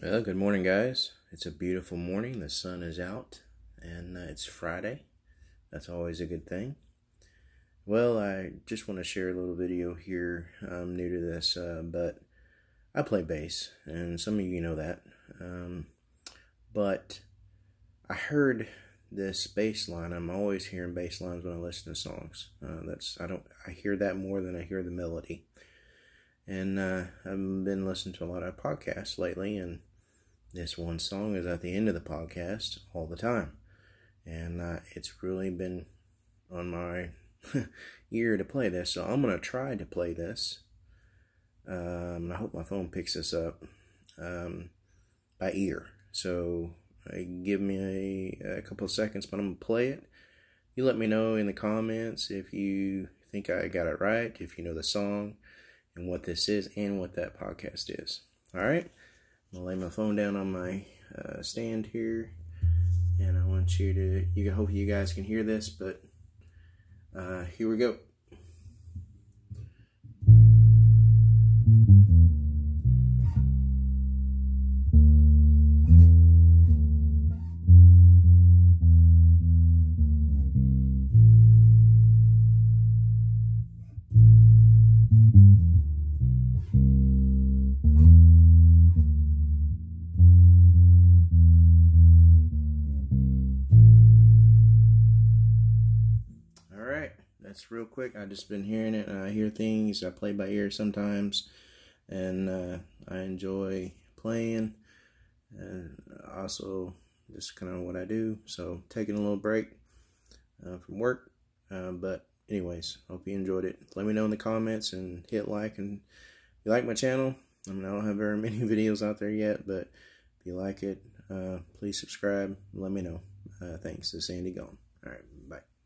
Well, good morning, guys. It's a beautiful morning. The sun is out, and uh, it's Friday. That's always a good thing. Well, I just want to share a little video here. I'm new to this, uh, but I play bass, and some of you know that. Um, but I heard this bass line. I'm always hearing bass lines when I listen to songs. Uh, that's I don't I hear that more than I hear the melody. And uh, I've been listening to a lot of podcasts lately, and this one song is at the end of the podcast all the time. And uh, it's really been on my ear to play this. So I'm going to try to play this. Um, I hope my phone picks this up um, by ear. So uh, give me a, a couple of seconds, but I'm going to play it. You let me know in the comments if you think I got it right, if you know the song and what this is and what that podcast is. All right. I'm gonna lay my phone down on my uh, stand here, and I want you to. You hope you guys can hear this, but uh, here we go. That's real quick. I just been hearing it. I hear things. I play by ear sometimes, and uh, I enjoy playing. And also, just kind of what I do. So taking a little break uh, from work. Uh, but anyways, hope you enjoyed it. Let me know in the comments and hit like. And if you like my channel, I mean I don't have very many videos out there yet, but if you like it, uh, please subscribe. Let me know. Uh, thanks. This is Andy Gone. All right, bye.